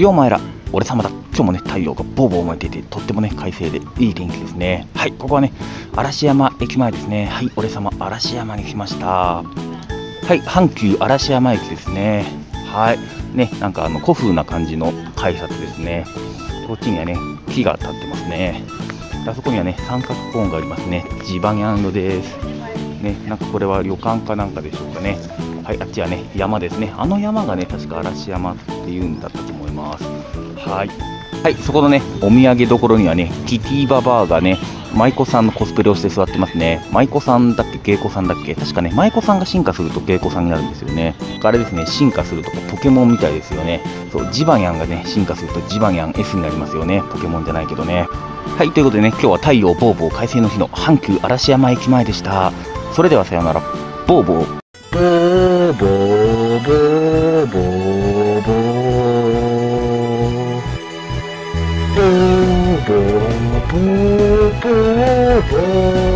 よお前ら俺様だ。今日もね太陽がボーボー燃えていてとってもね快晴でいい天気ですね。はいここはね嵐山駅前ですね。はい俺様嵐山に来ました。はい阪急嵐山駅ですね。はいねなんかあの古風な感じの改札ですね。こっちにはね木が立ってますね。あそこにはね三角コーンがありますね。ジバニャンドです。ねなんかこれは旅館かなんかでしょうかねはいあっちはね山ですねあの山がね確か嵐山っていうんだったと思いますはいはいそこのねお土産どころにはねキティババアがね舞妓さんのコスプレをして座ってますね。舞妓さんだっけ芸妓さんだっけ確かね、舞妓さんが進化すると芸妓さんになるんですよね。あれですね、進化するとポケモンみたいですよね。そう、ジバニャンがね、進化するとジバニャン S になりますよね。ポケモンじゃないけどね。はい、ということでね、今日は太陽ボーボー快晴の日の阪急嵐山駅前でした。それではさようなら。ボーボー。ブーボー。ブーボー。ボー。ブー。ボーブー。ボーボー。